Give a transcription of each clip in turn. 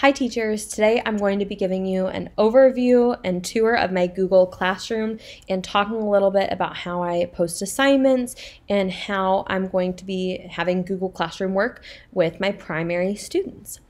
Hi teachers, today I'm going to be giving you an overview and tour of my Google Classroom and talking a little bit about how I post assignments and how I'm going to be having Google Classroom work with my primary students.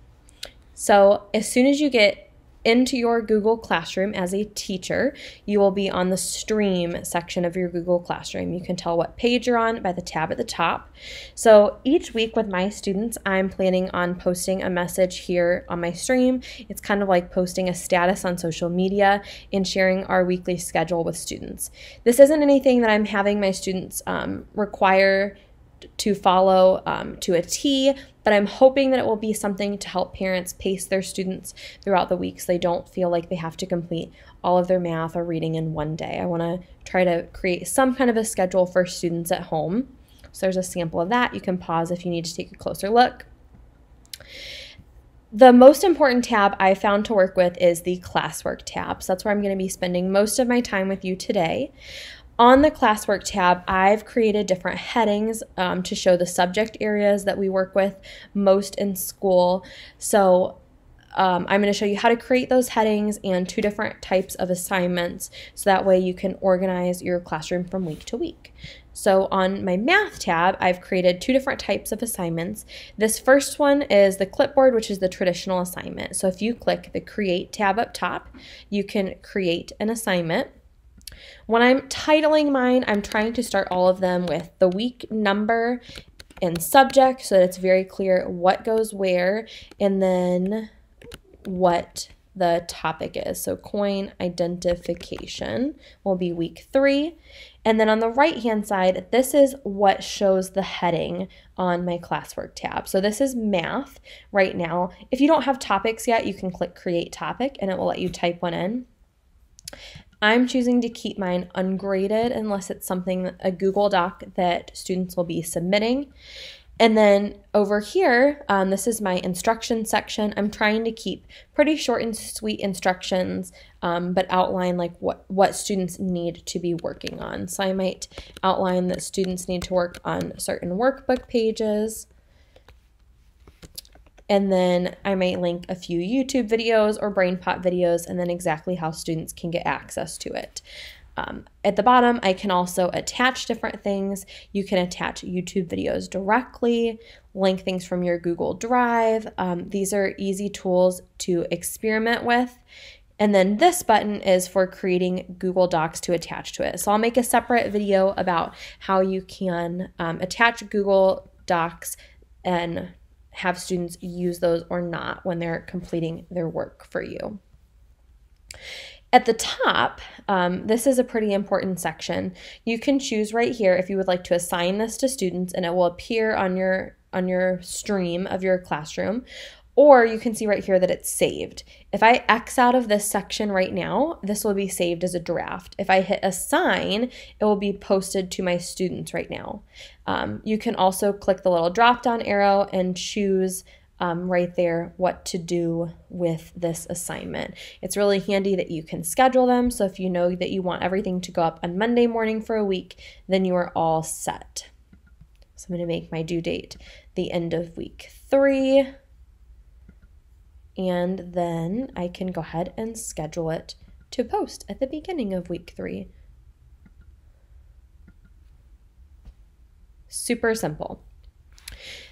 So as soon as you get into your Google Classroom as a teacher, you will be on the stream section of your Google Classroom. You can tell what page you're on by the tab at the top. So each week with my students, I'm planning on posting a message here on my stream. It's kind of like posting a status on social media and sharing our weekly schedule with students. This isn't anything that I'm having my students um, require to follow um, to a T, but I'm hoping that it will be something to help parents pace their students throughout the week so they don't feel like they have to complete all of their math or reading in one day. I want to try to create some kind of a schedule for students at home. So there's a sample of that. You can pause if you need to take a closer look. The most important tab I found to work with is the classwork tab. So that's where I'm going to be spending most of my time with you today. On the classwork tab, I've created different headings um, to show the subject areas that we work with most in school. So um, I'm going to show you how to create those headings and two different types of assignments so that way you can organize your classroom from week to week. So on my math tab, I've created two different types of assignments. This first one is the clipboard, which is the traditional assignment. So if you click the create tab up top, you can create an assignment. When I'm titling mine, I'm trying to start all of them with the week number and subject so that it's very clear what goes where and then what the topic is. So coin identification will be week three. And then on the right hand side, this is what shows the heading on my classwork tab. So this is math right now. If you don't have topics yet, you can click create topic and it will let you type one in. I'm choosing to keep mine ungraded unless it's something, a Google Doc that students will be submitting. And then over here, um, this is my instruction section. I'm trying to keep pretty short and sweet instructions, um, but outline like what, what students need to be working on. So I might outline that students need to work on certain workbook pages, and then I might link a few YouTube videos or BrainPOP videos and then exactly how students can get access to it. Um, at the bottom, I can also attach different things. You can attach YouTube videos directly, link things from your Google Drive. Um, these are easy tools to experiment with. And then this button is for creating Google Docs to attach to it. So I'll make a separate video about how you can um, attach Google Docs and have students use those or not when they're completing their work for you. At the top, um, this is a pretty important section. You can choose right here if you would like to assign this to students and it will appear on your on your stream of your classroom or you can see right here that it's saved. If I X out of this section right now, this will be saved as a draft. If I hit assign, it will be posted to my students right now. Um, you can also click the little drop down arrow and choose um, right there what to do with this assignment. It's really handy that you can schedule them. So if you know that you want everything to go up on Monday morning for a week, then you are all set. So I'm going to make my due date the end of week three and then I can go ahead and schedule it to post at the beginning of week three. Super simple.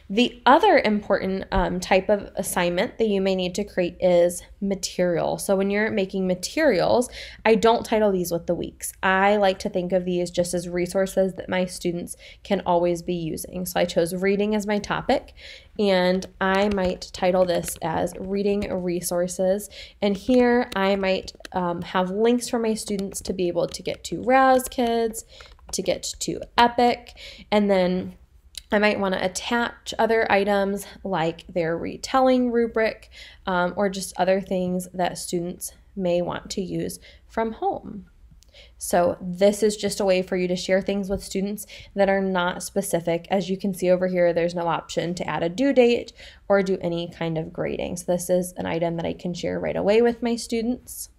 The other important um, type of assignment that you may need to create is material. So when you're making materials, I don't title these with the weeks. I like to think of these just as resources that my students can always be using. So I chose reading as my topic and I might title this as reading resources. And here I might um, have links for my students to be able to get to Raz Kids, to get to Epic, and then I might want to attach other items like their retelling rubric um, or just other things that students may want to use from home. So this is just a way for you to share things with students that are not specific. As you can see over here, there's no option to add a due date or do any kind of grading. So this is an item that I can share right away with my students.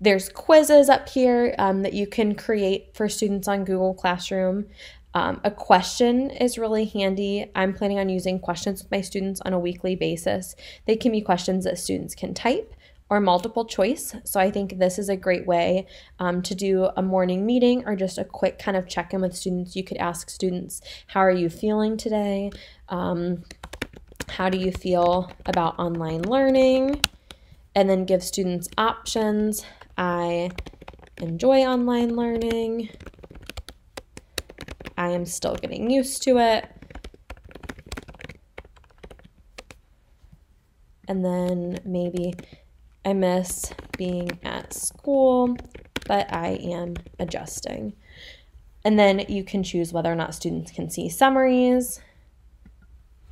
There's quizzes up here um, that you can create for students on Google Classroom. Um, a question is really handy. I'm planning on using questions with my students on a weekly basis. They can be questions that students can type or multiple choice. So I think this is a great way um, to do a morning meeting or just a quick kind of check in with students. You could ask students, How are you feeling today? Um, how do you feel about online learning? And then give students options. I enjoy online learning. I am still getting used to it. And then maybe I miss being at school, but I am adjusting. And then you can choose whether or not students can see summaries.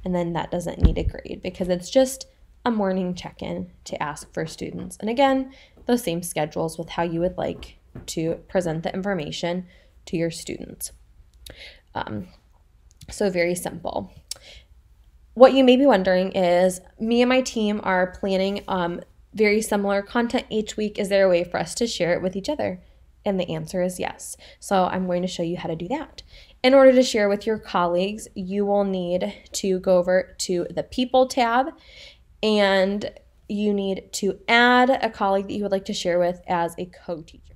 And then that doesn't need a grade because it's just a morning check in to ask for students. And again, those same schedules with how you would like to present the information to your students. Um, so, very simple. What you may be wondering is me and my team are planning um, very similar content each week. Is there a way for us to share it with each other? And the answer is yes. So I'm going to show you how to do that. In order to share with your colleagues, you will need to go over to the People tab and you need to add a colleague that you would like to share with as a co teacher.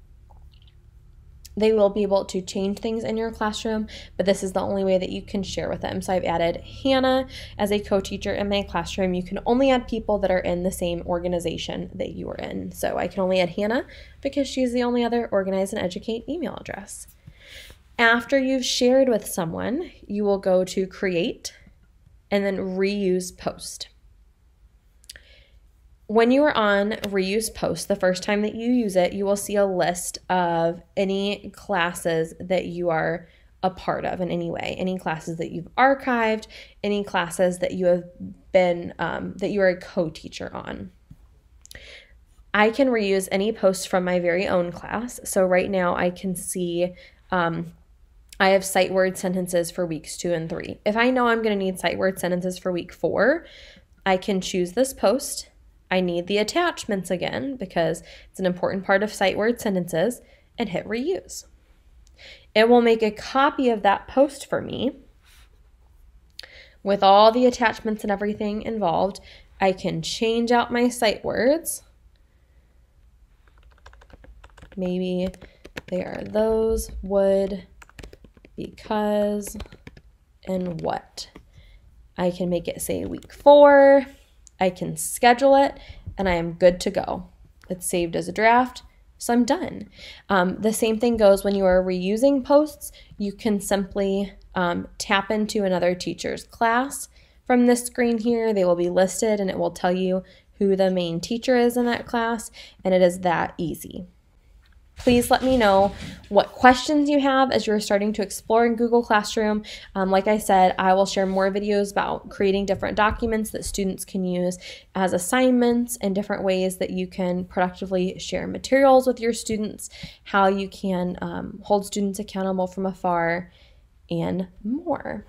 They will be able to change things in your classroom, but this is the only way that you can share with them. So I've added Hannah as a co teacher in my classroom. You can only add people that are in the same organization that you are in. So I can only add Hannah because she's the only other Organize and Educate email address. After you've shared with someone, you will go to Create and then Reuse Post when you are on reuse post the first time that you use it you will see a list of any classes that you are a part of in any way. Any classes that you've archived any classes that you have been um, that you are a co-teacher on. I can reuse any post from my very own class. So right now i can see um, I have sight word sentences for weeks two and three. If I know I'm going to need sight word sentences for week four, I can choose this post I need the attachments again because it's an important part of sight word sentences and hit reuse. It will make a copy of that post for me with all the attachments and everything involved. I can change out my sight words. Maybe they are those, would, because, and what. I can make it say week four. I can schedule it, and I am good to go. It's saved as a draft, so I'm done. Um, the same thing goes when you are reusing posts. You can simply um, tap into another teacher's class from this screen here. They will be listed, and it will tell you who the main teacher is in that class, and it is that easy. Please let me know what questions you have as you're starting to explore in Google Classroom. Um, like I said, I will share more videos about creating different documents that students can use as assignments and different ways that you can productively share materials with your students, how you can um, hold students accountable from afar, and more.